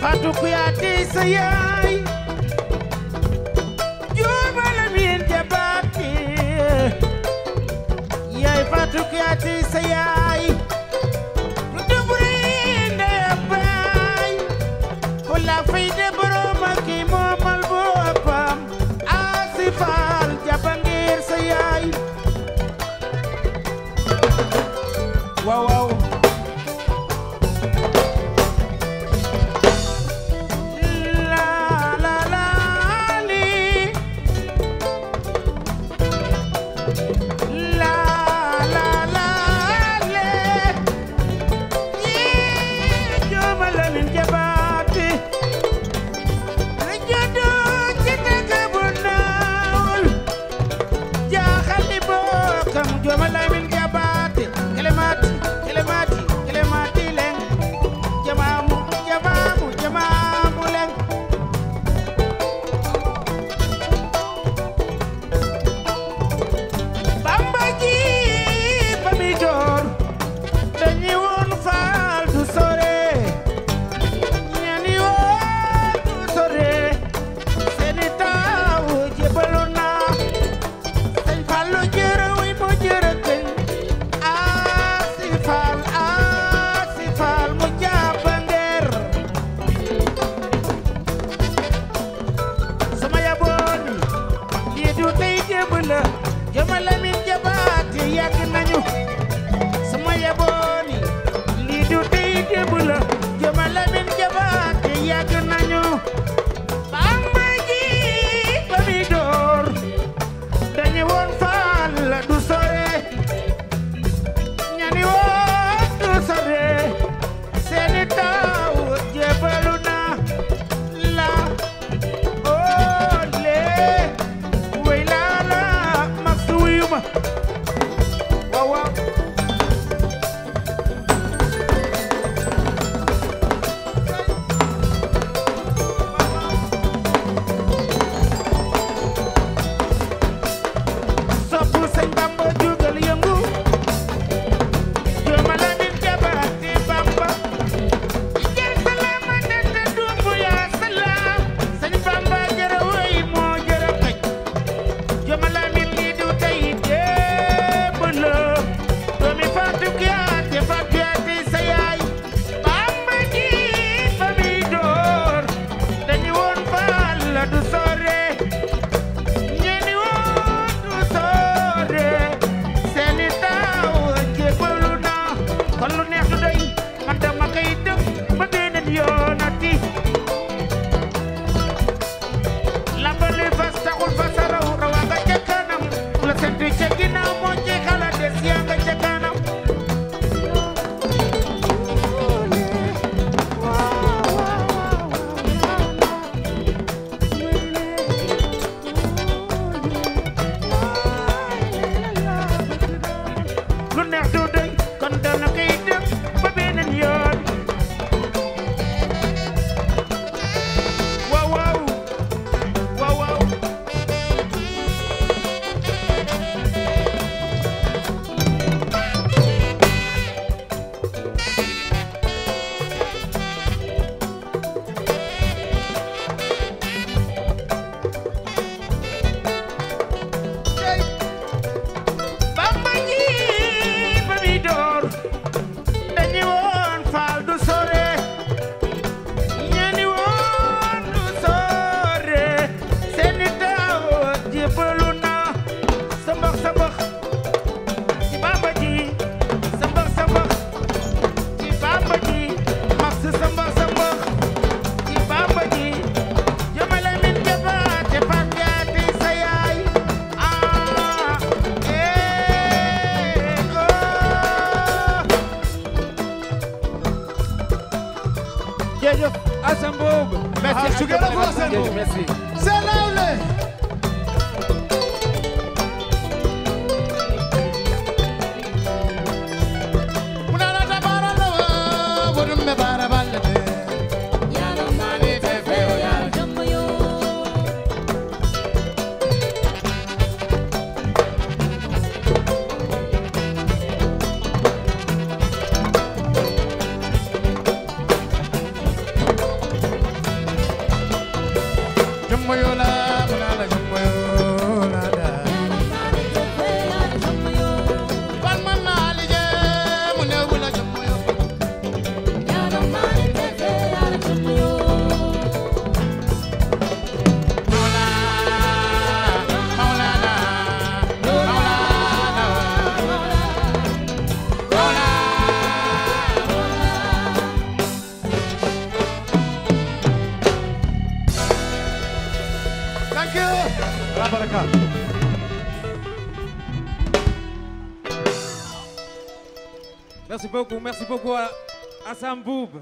Patukuya this yeah. 嗯。neex du dañ kon dana jërëjëf Assane Mboup. merci Assane Mboup merci. como yo Merci beaucoup, merci beaucoup à, à.